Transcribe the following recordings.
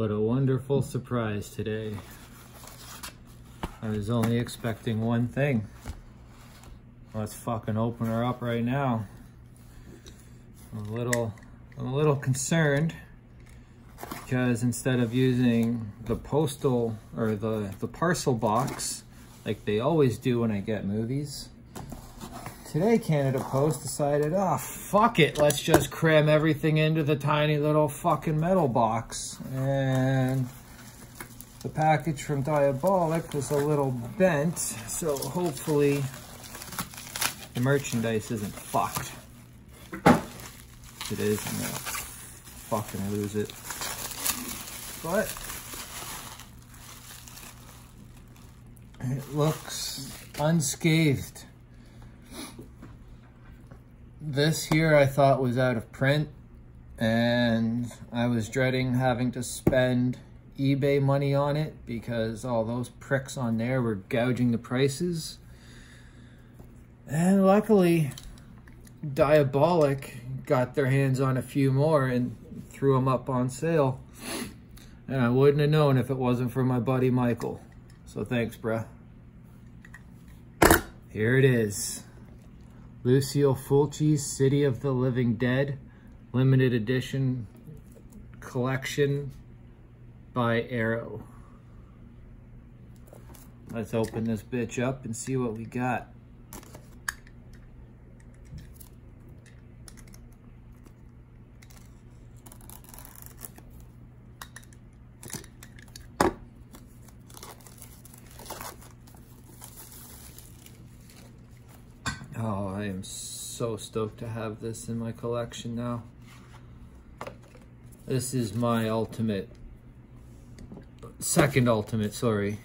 What a wonderful surprise today. I was only expecting one thing. Let's fucking open her up right now. I'm a little, I'm a little concerned because instead of using the postal or the, the parcel box like they always do when I get movies, today Canada Post decided, oh, fuck it, let's just cram everything into the tiny little fucking metal box. And the package from Diabolik was a little bent, so hopefully the merchandise isn't fucked. If it is, I'm gonna fucking lose it. But it looks unscathed. This here I thought was out of print and I was dreading having to spend eBay money on it because all those pricks on there were gouging the prices. And luckily, Diabolik got their hands on a few more and threw them up on sale. And I wouldn't have known if it wasn't for my buddy Michael. So thanks, bruh. Here it is. Lucio Fulci's City of the Living Dead limited edition collection by Arrow. Let's open this bitch up and see what we got. Oh, I am so stoked to have this in my collection now. This is my ultimate second ultimate, sorry,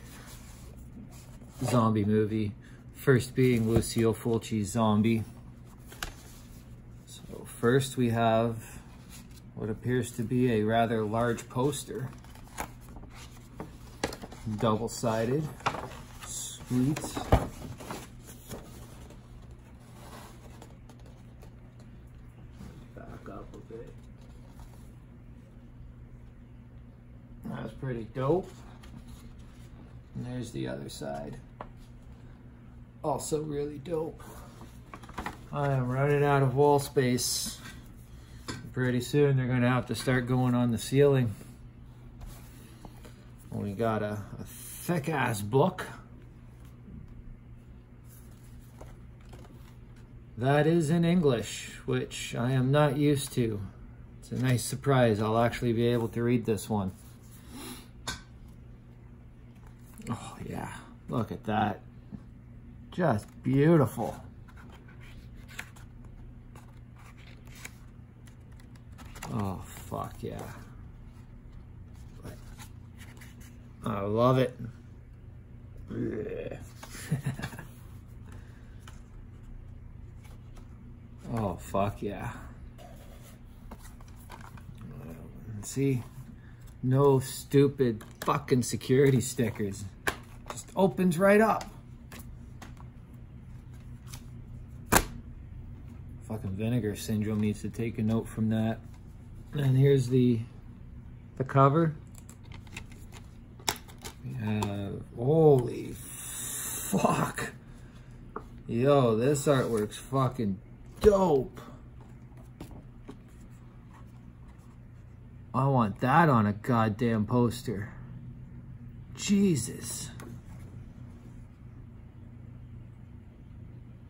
zombie movie. First being Lucio Fulci's Zombie. So first we have what appears to be a rather large poster. Double-sided. Sweet. Back up a bit. That's pretty dope. And there's the other side. Also really dope. I am running out of wall space. Pretty soon they're gonna have to start going on the ceiling. We got a, a thick ass book. That is in English, which I am not used to. It's a nice surprise. I'll actually be able to read this one. Oh, yeah. Look at that. Just beautiful. Oh, fuck yeah. I love it. oh, fuck yeah. See? No stupid fucking security stickers. Just opens right up. Fucking vinegar syndrome needs to take a note from that. And here's the the cover. Holy fuck. Yo, this artwork's fucking dope. I want that on a goddamn poster. Jesus.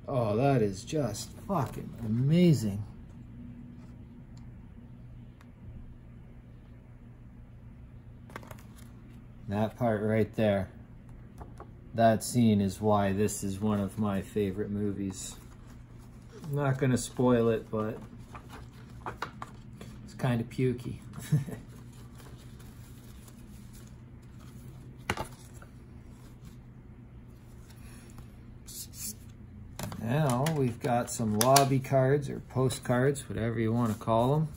Oh, that is just fucking amazing. That part right there. That scene is why this is one of my favorite movies. I'm not gonna spoil it, but it's kind of pukey. now we've got some lobby cards or postcards, whatever you want to call them.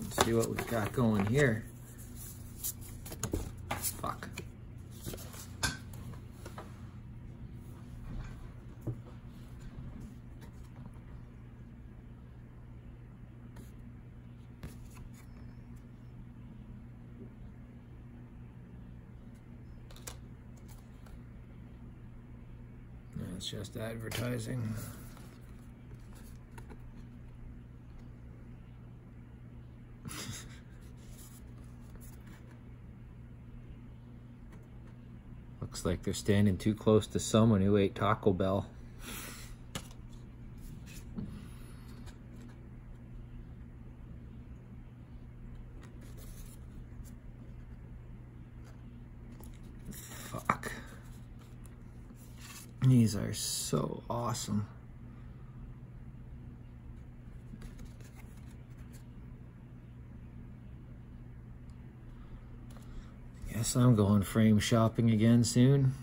Let's see what we've got going here. Fuck. That's just advertising. Looks like they're standing too close to someone who ate Taco Bell. Fuck. These are so awesome. Guess I'm going frame shopping again soon.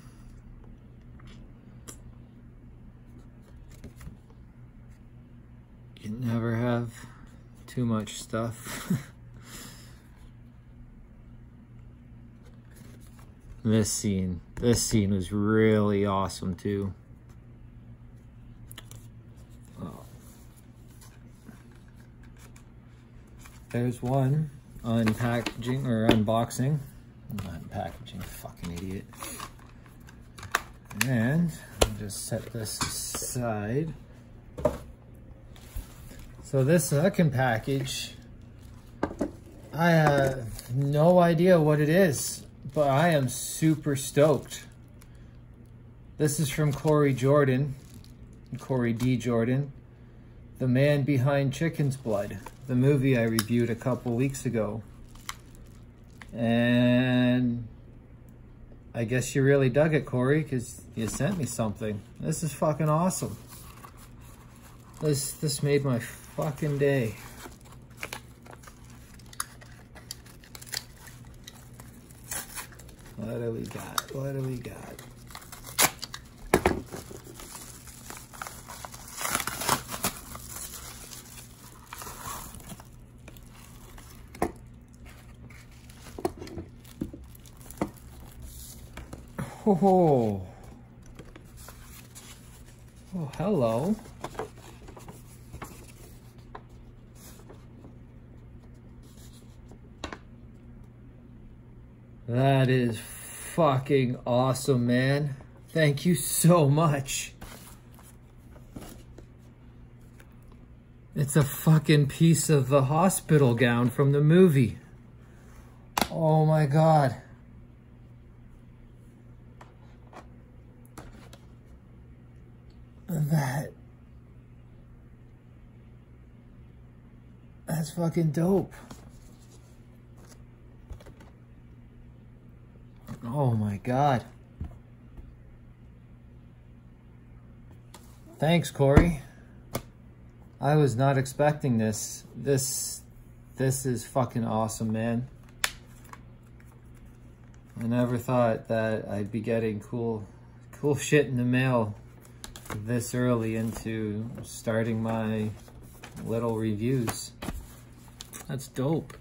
You never have too much stuff. this scene, this scene was really awesome too. Oh. There's one unpackaging or unboxing. Not packaging, fucking idiot. And I'll just set this aside. So this uh, second package, I have no idea what it is, but I am super stoked. This is from Korey Jordan, Korey D. Jordan, the man behind Chicken's Blood, the movie I reviewed a couple weeks ago. And I guess you really dug it, Korey, because you sent me something. This is fucking awesome. This, this made my fucking day. What do we got? What do we got? Oh, oh hello. That is fucking awesome, man. Thank you so much. It's a fucking piece of the hospital gown from the movie. Oh my god. that. That's fucking dope. Oh my god. Thanks, Korey. I was not expecting this. This this is fucking awesome, man. I never thought that I'd be getting cool cool shit in the mail this early into starting my little reviews. That's dope.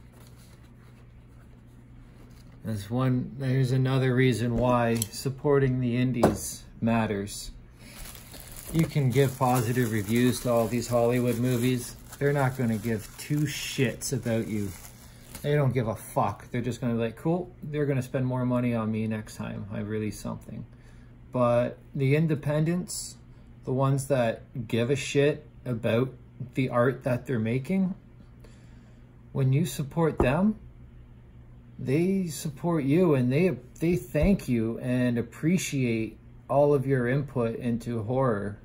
There's one, there's another reason why supporting the indies matters. You can give positive reviews to all these Hollywood movies. They're not going to give two shits about you. They don't give a fuck. They're just going to be like, cool, they're going to spend more money on me next time I release something. But the independents, the ones that give a shit about the art that they're making, when you support them, they support you and they they thank you and appreciate all of your input into horror.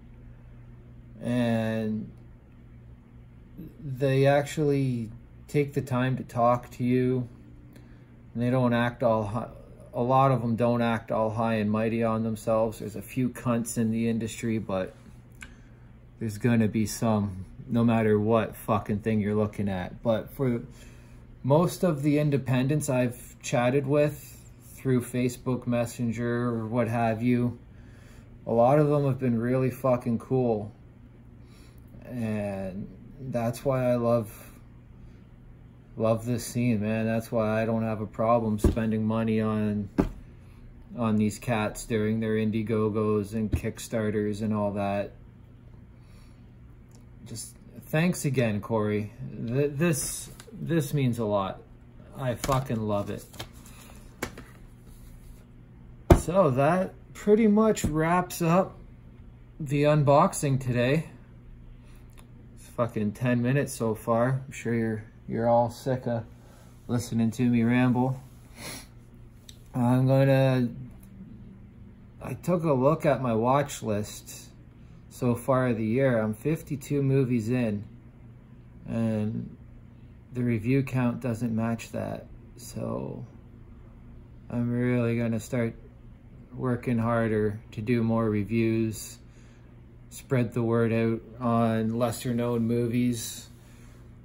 And they actually take the time to talk to you. And they don't act all high, a lot of them don't act all high and mighty on themselves. There's a few cunts in the industry, but there's to be some no matter what fucking thing you're looking at. But for most of the independents I've chatted with through Facebook Messenger or what have you, a lot of them have been really fucking cool. And that's why I love love this scene, man. That's why I don't have a problem spending money on on these cats during their Indiegogos and Kickstarters and all that. Just thanks again, Korey. Th this this means a lot. I fucking love it. So that pretty much wraps up the unboxing today. It's fucking 10 minutes so far. I'm sure you're you're all sick of listening to me ramble. I'm gonna I took a look at my watch list so far of the year. I'm 52 movies in and the review count doesn't match that. So I'm really gonna start working harder to do more reviews, spread the word out on lesser known movies.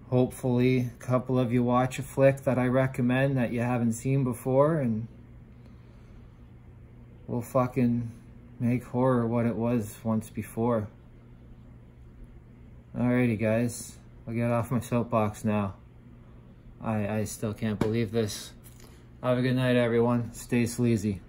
Hopefully a couple of you watch a flick that I recommend that you haven't seen before and we'll fucking make horror what it was once before. Alrighty guys, I'll get off my soapbox now. I, I still can't believe this. Have a good night everyone. Stay sleazy.